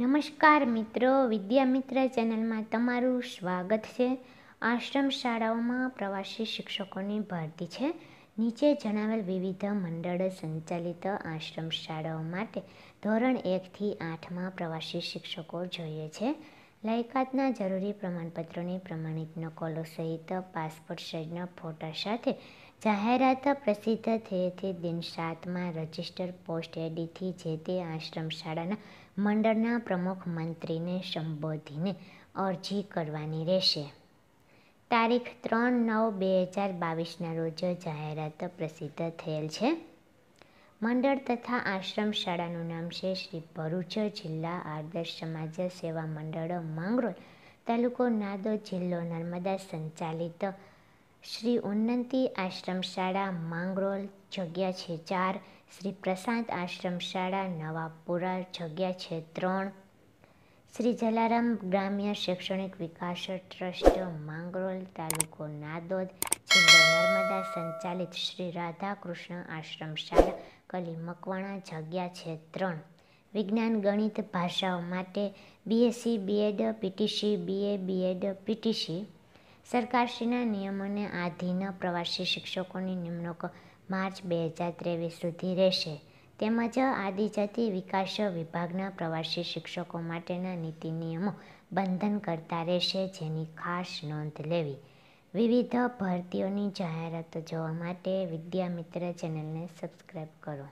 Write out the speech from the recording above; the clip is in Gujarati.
નમસ્કાર મિત્રો વિદ્યામિત્ર ચેનલમાં તમારું સ્વાગત છે. આશ્રમ શાળાઓમાં પ્રવાસી શિક્ષકોની ભરતી છે. નીચે જણાવેલ વિવિધ મંડળ સંચાલિત આશ્રમ શાળાઓ માટે ધોરણ એકથી આઠમાં પ્રવાસી શિક્ષકો જોઈએ છે. લાયકાતના જરૂરી પ્રમાણપત્રોની પ્રમાણિત નકલો સહિત પાસપોર્ટ સાઇઝના ફોટા સાથે જાહેરાત પ્રસિદ્ધ થયેથી દિન સાતમાં રજિસ્ટર પોસ્ટ એડીથી જે તે આશ્રમ શાળાના મંડળના પ્રમુખ મંત્રીને સંબોધીને અરજી કરવાની રહેશે. તારીખ ત્રણ નવ બે હજાર બાવીસના રોજ જાહેરાત પ્રસિદ્ધ થયેલ છે. મંડળ તથા આશ્રમ શાળાનું નામ છે શ્રી ભરૂચ જિલ્લા આદર્શ સમાજ સેવા મંડળ માંગરોળ તાલુકો નાદો જિલ્લો નર્મદા સંચાલિત શ્રી ઉન્નતિ આશ્રમ શાળા માંગરોળ, જગ્યા છે ચાર. શ્રી પ્રશાંત આશ્રમ શાળા નવાપુરા, જગ્યા છે ત્રણ. શ્રી જલારામ ગ્રામ્ય શૈક્ષણિક વિકાસ ટ્રસ્ટ માંગરોળ તાલુકો નાદોદ. જિલ્લો નર્મદા સંચાલિત શ્રી રાધાકૃષ્ણ આશ્રમ શાળા કલી મકવાણા, જગ્યા છે ત્રણ. વિજ્ઞાન, ગણિત, ભાષાઓ માટે BSc BEd PTC BA BEd PTC સરકારશ્રીના નિયમોને આધીન પ્રવાસી શિક્ષકોની નિમણૂક માર્ચ બે હજાર ત્રેવીસ સુધી રહેશે. તેમજ આદિજાતિ વિકાસ વિભાગના પ્રવાસી શિક્ષકો માટેના નીતિ નિયમો બંધન કરતા રહેશે જેની ખાસ નોંધ લેવી. વિવિધ ભરતીઓની જાહેરાતો જોવા માટે વિદ્યામિત્ર ચેનલને સબસ્ક્રાઈબ કરો.